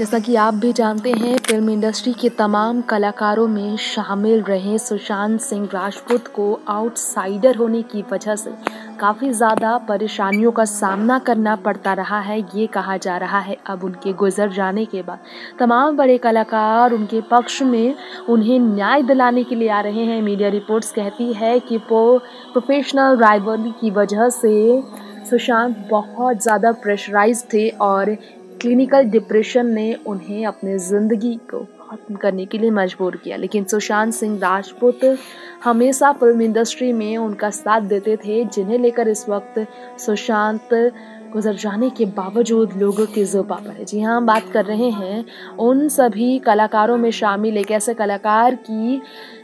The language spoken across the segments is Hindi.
जैसा कि आप भी जानते हैं फ़िल्म इंडस्ट्री के तमाम कलाकारों में शामिल रहे सुशांत सिंह राजपूत को आउटसाइडर होने की वजह से काफ़ी ज़्यादा परेशानियों का सामना करना पड़ता रहा है, ये कहा जा रहा है। अब उनके गुजर जाने के बाद तमाम बड़े कलाकार उनके पक्ष में उन्हें न्याय दिलाने के लिए आ रहे हैं। मीडिया रिपोर्ट्स कहती है कि वो प्रोफेशनल राइवली की वजह से सुशांत बहुत ज़्यादा प्रेशराइज थे और क्लिनिकल डिप्रेशन ने उन्हें अपने ज़िंदगी को ख़त्म करने के लिए मजबूर किया। लेकिन सुशांत सिंह राजपूत हमेशा फ़िल्म इंडस्ट्री में उनका साथ देते थे, जिन्हें लेकर इस वक्त सुशांत गुजर जाने के बावजूद लोगों की जुबा पर है। जी हाँ हम बात कर रहे हैं उन सभी कलाकारों में शामिल एक ऐसे कलाकार की,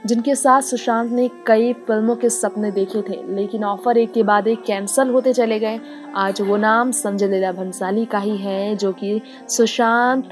जिनके साथ सुशांत ने कई फ़िल्मों के सपने देखे थे, लेकिन ऑफ़र एक के बाद एक कैंसिल होते चले गए। आज वो नाम संजय लीला भंसाली का ही है, जो कि सुशांत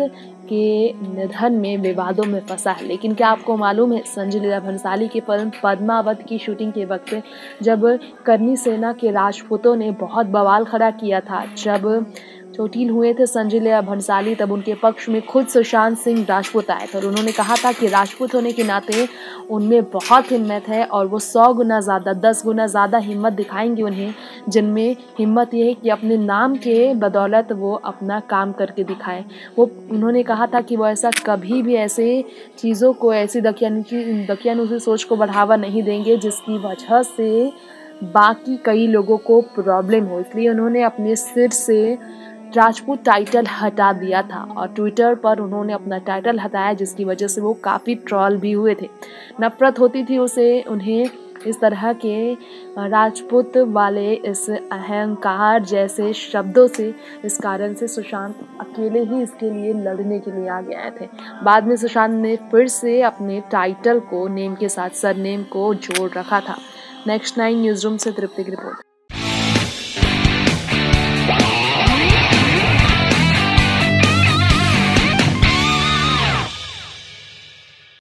के निधन में, विवादों में फंसा है। लेकिन क्या आपको मालूम है संजय लीला भंसाली की फ़िल्म पद्मावत की शूटिंग के वक्त जब करनी सेना के राजपूतों ने बहुत बवाल खड़ा किया था, जब चोटिल हुए थे संजय लिया भंसाली, तब उनके पक्ष में खुद सुशांत सिंह राजपूत आए थे और उन्होंने कहा था कि राजपूत होने के नाते उनमें बहुत हिम्मत है और वो सौ गुना ज़्यादा, दस गुना ज़्यादा हिम्मत दिखाएँगे उन्हें, जिनमें हिम्मत ये है कि अपने नाम के बदौलत वो अपना काम करके दिखाएँ। वो, उन्होंने कहा था कि वो ऐसा कभी भी ऐसे चीज़ों को, ऐसी दकियानुसी दकियानुसी सोच को बढ़ावा नहीं देंगे, जिसकी वजह से बाकी कई लोगों को प्रॉब्लम हो। इसलिए उन्होंने अपने सिर से राजपूत टाइटल हटा दिया था और ट्विटर पर उन्होंने अपना टाइटल हटाया जिसकी वजह से वो काफ़ी ट्रॉल भी हुए थे। नफरत होती थी उसे, उन्हें इस तरह के राजपूत वाले इस अहंकार जैसे शब्दों से, इस कारण से सुशांत अकेले ही इसके लिए लड़ने के लिए आगे आए थे बाद में सुशांत ने फिर से अपने टाइटल को नेम के साथ सरनेम को जोड़ रखा था। नेक्स्ट नाइन न्यूज़ रूम से तृप्ति की रिपोर्ट।